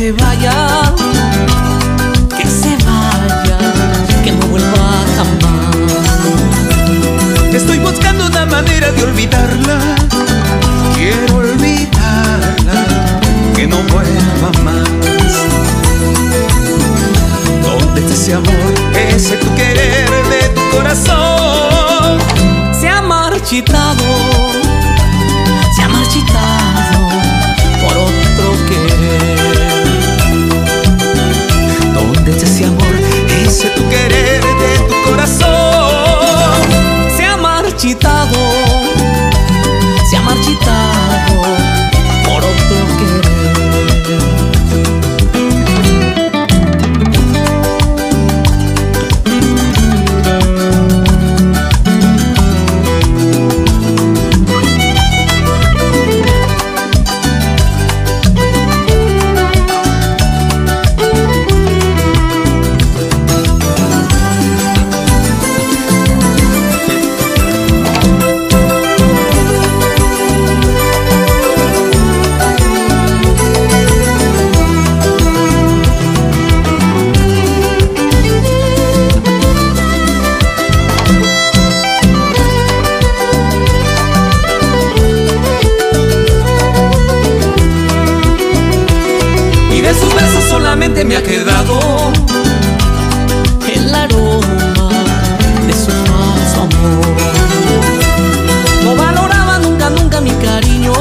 se vaya, que se vaya, que no vuelva jamás. Estoy buscando una manera de olvidarla. Quiero olvidarla, que no vuelva más. ¿Dónde está ese amor, ese tu querer de tu corazón? Se ha marchitado, solamente me ha quedado el aroma de su falso amor. No valoraba nunca, nunca mi cariño.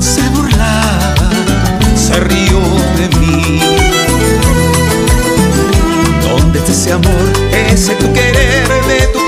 Se burlaba, se rió de mí. ¿Dónde está ese amor, ese tu querer de tu